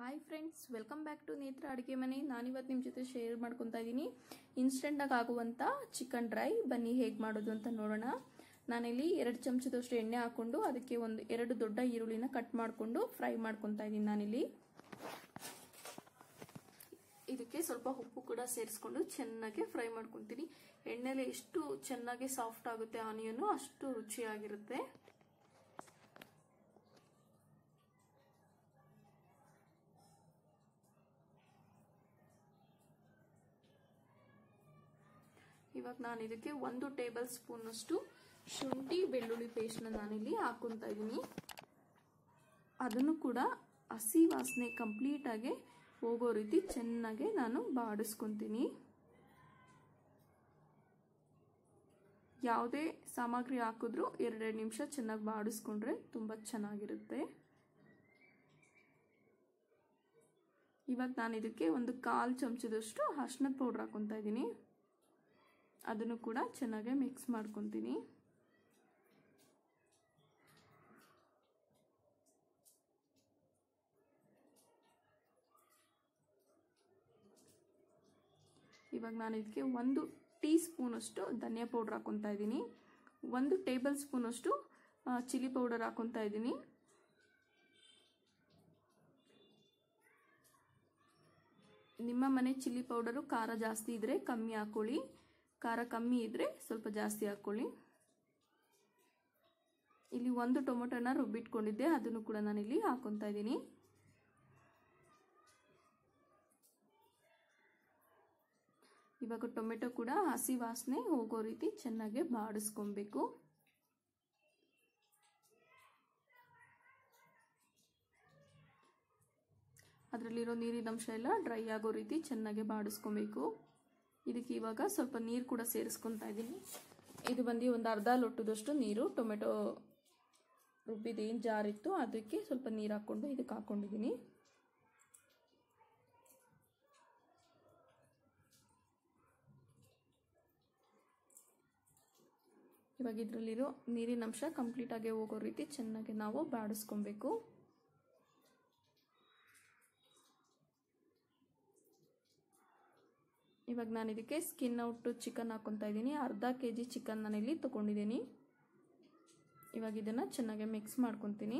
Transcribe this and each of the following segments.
Hi friends welcome back to Netra ಅಡುಗೆ ಮನೆ ನಾನಿವತ್ತು ನಿಮ್ಮ ಜೊತೆ ಶೇರ್ ಮಾಡ್ಕೊತಾ ಇದ್ದೀನಿ ಇನ್ಸ್ಟೆಂಟಾಗಿ ಆಗುವಂಥ ಚಿಕನ್ ಡ್ರೈ ಬನ್ನಿ ಹೇಗೆ ಮಾಡೋದು ಅಂತ ನೋಡೋಣ. ನಾನಿಲ್ಲಿ ಎರಡು ಚಮಚದಷ್ಟು ಎಣ್ಣೆ ಹಾಕ್ಕೊಂಡು ಅದಕ್ಕೆ ಒಂದು ಎರಡು ದೊಡ್ಡ ಈರುಳ್ಳಿನ ಕಟ್ ಮಾಡಿಕೊಂಡು ಫ್ರೈ ಮಾಡ್ಕೊತಾ ಇದ್ದೀನಿ ನಾನಿಲ್ಲಿ. ಇದಕ್ಕೆ ಸ್ವಲ್ಪ ಉಪ್ಪು ಕೂಡ ಸೇರಿಸ್ಕೊಂಡು ಚೆನ್ನಾಗಿ ಫ್ರೈ ಮಾಡ್ಕೊತೀನಿ. ಎಣ್ಣೆಲಿ ಎಷ್ಟು ಚೆನ್ನಾಗಿ ಸಾಫ್ಟ್ ಆಗುತ್ತೆ ಆನಿಯನ್ನು ಅಷ್ಟು ರುಚಿಯಾಗಿರುತ್ತೆ. ಇವಾಗ ನಾನು ಇದಕ್ಕೆ ಒಂದು ಟೇಬಲ್ ಸ್ಪೂನಷ್ಟು ಶುಂಠಿ ಬೆಳ್ಳುಳ್ಳಿ ಪೇಸ್ಟ್ನ ನಾನಿಲ್ಲಿ ಹಾಕೊತಾ ಇದ್ದೀನಿ ಅದನ್ನು ಕೂಡ ಹಸಿ ವಾಸನೆ ಕಂಪ್ಲೀಟಾಗಿ ಹೋಗೋ ರೀತಿ ಚೆನ್ನಾಗಿ ನಾನು ಬಾಡಿಸ್ಕೊತೀನಿ. ಯಾವುದೇ ಸಾಮಗ್ರಿ ಹಾಕಿದ್ರೂ ಎರಡೆರಡು ನಿಮಿಷ ಚೆನ್ನಾಗಿ ಬಾಡಿಸ್ಕೊಂಡ್ರೆ ತುಂಬ ಚೆನ್ನಾಗಿರುತ್ತೆ. ಇವಾಗ ನಾನು ಇದಕ್ಕೆ ಒಂದು ಕಾಲು ಚಮಚದಷ್ಟು ಅರ್ಶಿನದ ಪೌಡ್ರ್ ಹಾಕೊತಾ ಇದ್ದೀನಿ ಅದನ್ನು ಕೂಡ ಚೆನ್ನಾಗಿ ಮಿಕ್ಸ್ ಮಾಡ್ಕೊತೀನಿ. ಇವಾಗ ನಾನು ಇದಕ್ಕೆ ಒಂದು ಟೀ ಸ್ಪೂನಷ್ಟು ಧನಿಯಾ ಪೌಡ್ರ್ ಹಾಕೊತಾ ಇದ್ದೀನಿ. ಒಂದು ಟೇಬಲ್ ಸ್ಪೂನಷ್ಟು ಚಿಲ್ಲಿ ಪೌಡರ್ ಹಾಕೊತಾ ಇದ್ದೀನಿ. ನಿಮ್ಮ ಮನೆ ಚಿಲ್ಲಿ ಪೌಡರು ಖಾರ ಜಾಸ್ತಿ ಇದ್ದರೆ ಕಮ್ಮಿ ಹಾಕ್ಕೊಳ್ಳಿ ಖಾರ ಕಮ್ಮಿ ಇದ್ದರೆ ಸ್ವಲ್ಪ ಜಾಸ್ತಿ ಹಾಕ್ಕೊಳ್ಳಿ. ಇಲ್ಲಿ ಒಂದು ಟೊಮೊಟೊನ ರುಬ್ಬಿಟ್ಕೊಂಡಿದ್ದೆ, ಅದನ್ನು ಕೂಡ ನಾನಿಲ್ಲಿ ಹಾಕೊತಾ ಇದ್ದೀನಿ. ಇವಾಗ ಟೊಮೆಟೊ ಕೂಡ ಹಸಿ ವಾಸನೆ ಹೋಗೋ ರೀತಿ ಚೆನ್ನಾಗಿ ಬಾಡಿಸ್ಕೊಬೇಕು. ಅದರಲ್ಲಿರೋ ನೀರಿನ ಅಂಶ ಎಲ್ಲ ಡ್ರೈ ಆಗೋ ರೀತಿ ಚೆನ್ನಾಗಿ ಬಾಡಿಸ್ಕೊಬೇಕು. ಇದಕ್ಕೆ ಇವಾಗ ಸ್ವಲ್ಪ ನೀರು ಕೂಡ ಸೇರಿಸ್ಕೊತಾ ಇದ್ದೀನಿ ಇದು ಬಂದು ಒಂದು ಅರ್ಧ ಲೊಟ್ಟದಷ್ಟು ನೀರು, ಟೊಮೆಟೊ ರುಬ್ಬಿದ ಏನು ಜಾರಿತ್ತು ಅದಕ್ಕೆ ಸ್ವಲ್ಪ ನೀರು ಹಾಕ್ಕೊಂಡು ಇದಕ್ಕೆ ಹಾಕ್ಕೊಂಡಿದ್ದೀನಿ ಇವಾಗ ಇದರಲ್ಲಿರೋ ನೀರಿನ ಅಂಶ ಕಂಪ್ಲೀಟಾಗಿ ಹೋಗೋ ರೀತಿ ಚೆನ್ನಾಗಿ ನಾವು ಬಾಡಿಸ್ಕೊಬೇಕು. ಇವಾಗ ನಾನು ಇದಕ್ಕೆ ಸ್ಕಿನ್ ಔಟು ಚಿಕನ್ ಹಾಕ್ಕೊತಾ ಇದ್ದೀನಿ. ಅರ್ಧ ಕೆ ಜಿ ಚಿಕನ್ ನಾನಿಲ್ಲಿ ತೊಗೊಂಡಿದ್ದೀನಿ. ಇವಾಗ ಇದನ್ನು ಚೆನ್ನಾಗಿ ಮಿಕ್ಸ್ ಮಾಡ್ಕೊತೀನಿ.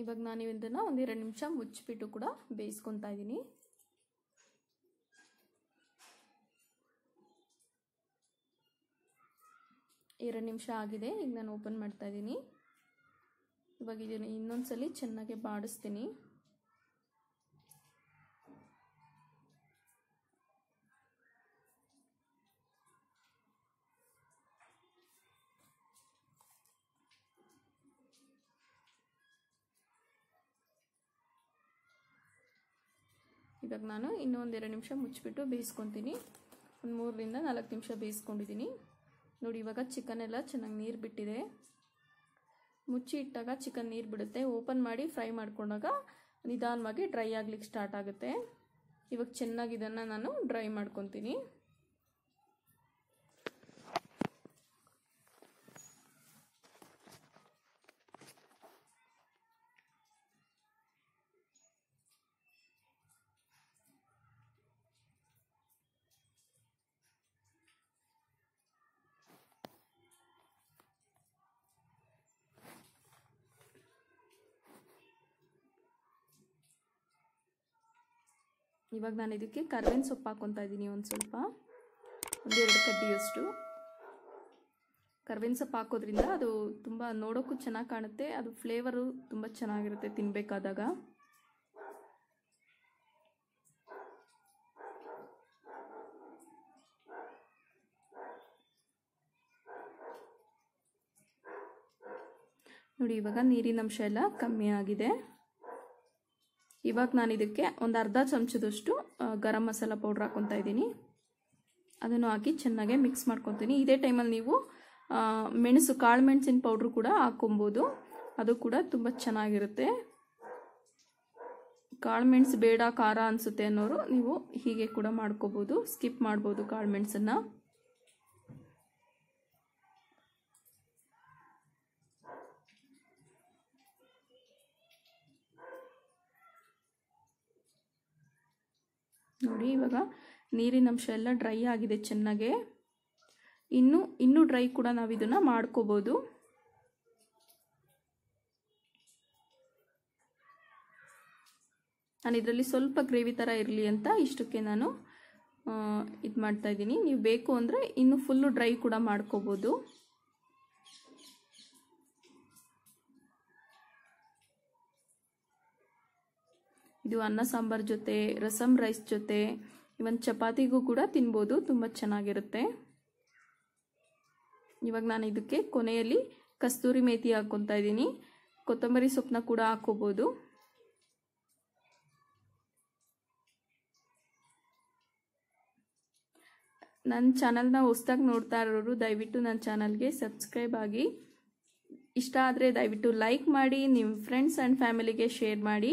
ಇವಾಗ ನಾನು ಇದನ್ನು ಒಂದೆರಡು ನಿಮಿಷ ಮುಚ್ಚಿಬಿಟ್ಟು ಕೂಡ ಬೇಯಿಸ್ಕೊತಾ ಇದ್ದೀನಿ ಎರಡು ನಿಮಿಷ ಆಗಿದೆ, ಈಗ ನಾನು ಓಪನ್ ಮಾಡ್ತಾ ಇದ್ದೀನಿ ಇವಾಗ ಇದನ್ನು ಇನ್ನೊಂದ್ಸಲಿ ಚೆನ್ನಾಗಿ ಬಾಡಿಸ್ತೀನಿ. ಇವಾಗ ನಾನು ಇನ್ನೂ ಒಂದೆರಡು ನಿಮಿಷ ಮುಚ್ಚಿಬಿಟ್ಟು ಬೇಯಿಸ್ಕೊತೀನಿ. ಒಂದು ಮೂರರಿಂದ ನಾಲ್ಕು ನಿಮಿಷ ಬೇಯಿಸ್ಕೊಂಡಿದ್ದೀನಿ ನೋಡಿ, ಇವಾಗ ಚಿಕನ್ ಎಲ್ಲ ಚೆನ್ನಾಗಿ ನೀರು ಬಿಟ್ಟಿದೆ. ಮುಚ್ಚಿ ಇಟ್ಟಾಗ ಚಿಕನ್ ನೀರು ಬಿಡುತ್ತೆ. ಓಪನ್ ಮಾಡಿ ಫ್ರೈ ಮಾಡ್ಕೊಂಡಾಗ ನಿಧಾನವಾಗಿ ಡ್ರೈ ಆಗ್ಲಿಕ್ಕೆ ಸ್ಟಾರ್ಟ್ ಆಗುತ್ತೆ. ಇವಾಗ ಚೆನ್ನಾಗಿ ಇದನ್ನು ನಾನು ಡ್ರೈ ಮಾಡ್ಕೊತೀನಿ. ಇವಾಗ ನಾನು ಇದಕ್ಕೆ ಕರ್ಬೇವಿನ ಸೊಪ್ಪು ಹಾಕ್ಕೊತಾ ಇದ್ದೀನಿ ಒಂದು ಸ್ವಲ್ಪ. ಒಂದೆರಡು ಕಡ್ಡಿಯಷ್ಟು. ಕರ್ಬೇವಿನ ಸೊಪ್ಪು ಹಾಕೋದ್ರಿಂದ ಅದು ತುಂಬ ನೋಡೋಕ್ಕೂ ಚೆನ್ನಾಗಿ ಕಾಣುತ್ತೆ, ಅದು ಫ್ಲೇವರು ತುಂಬ ಚೆನ್ನಾಗಿರುತ್ತೆ ತಿನ್ನಬೇಕಾದಾಗ ನೋಡಿ, ಇವಾಗ ನೀರಿನ ಅಂಶ ಎಲ್ಲ ಕಮ್ಮಿ ಆಗಿದೆ. ಇವಾಗ ನಾನು ಇದಕ್ಕೆ ಒಂದು ಅರ್ಧ ಚಮಚದಷ್ಟು ಗರಂ ಮಸಾಲ ಪೌಡ್ರ್ ಹಾಕ್ಕೊತಾ ಇದ್ದೀನಿ. ಅದನ್ನು ಹಾಕಿ ಚೆನ್ನಾಗೆ ಮಿಕ್ಸ್ ಮಾಡ್ಕೊತೀನಿ. ಇದೇ ಟೈಮಲ್ಲಿ ನೀವು ಮೆಣಸು, ಕಾಳು ಮೆಣಸಿನ ಪೌಡ್ರು ಕೂಡ ಹಾಕೊಬೋದು. ಅದು ಕೂಡ ತುಂಬ ಚೆನ್ನಾಗಿರುತ್ತೆ. ಕಾಳು ಮೆಣಸು ಬೇಡ, ಖಾರ ಅನಿಸುತ್ತೆ ಅನ್ನೋರು ನೀವು ಹೀಗೆ ಕೂಡ ಮಾಡ್ಕೋಬೋದು. ಸ್ಕಿಪ್ ಮಾಡ್ಬೋದು ಕಾಳು ಮೆಣಸನ್ನು. ನೋಡಿ ಇವಾಗ ನೀರಿನ ಅಂಶ ಎಲ್ಲ ಡ್ರೈ ಆಗಿದೆ ಚೆನ್ನಾಗೆ. ಇನ್ನು, ಇನ್ನೂ ಡ್ರೈ ಕೂಡ ನಾವು ಇದನ್ನು ಮಾಡ್ಕೋಬೋದು. ನಾನು ಇದರಲ್ಲಿ ಸ್ವಲ್ಪ ಗ್ರೇವಿ ಥರ ಇರಲಿ ಅಂತ ಇಷ್ಟಕ್ಕೆ ನಾನು ಇದು ಮಾಡ್ತಾ ಇದ್ದೀನಿ. ನೀವು ಬೇಕು ಅಂದರೆ ಇನ್ನು ಫುಲ್ಲು ಡ್ರೈ ಕೂಡ ಮಾಡ್ಕೋಬೋದು. ಇದು ಅನ್ನ ಸಾಂಬಾರ್ ಜೊತೆ ರಸಮ್ ರೈಸ್ ಜೊತೆ ಇವನ್ ಚಪಾತಿಗೂ ಕೂಡ ತಿನ್ಬೋದು, ತುಂಬ ಚೆನ್ನಾಗಿರುತ್ತೆ. ಇವಾಗ ನಾನು ಇದಕ್ಕೆ ಕೊನೆಯಲ್ಲಿ ಕಸ್ತೂರಿ ಮೇಥಿ ಹಾಕ್ಕೊತಾ ಇದ್ದೀನಿ. ಕೊತ್ತಂಬರಿ ಸೊಪ್ಪನ್ನ ಕೂಡ ಹಾಕೋಬೋದು ನನ್ನ ಚಾನಲ್ನ ಹೊಸ್ದಾಗಿ ನೋಡ್ತಾ ಇರೋರು, ದಯವಿಟ್ಟು ನನ್ನ ಚಾನಲ್ಗೆ ಸಬ್ಸ್ಕ್ರೈಬ್ ಆಗಿ. ಇಷ್ಟ ಆದರೆ ದಯವಿಟ್ಟು ಲೈಕ್ ಮಾಡಿ, ನಿಮ್ಮ ಫ್ರೆಂಡ್ಸ್ ಆ್ಯಂಡ್ ಫ್ಯಾಮಿಲಿಗೆ ಶೇರ್ ಮಾಡಿ.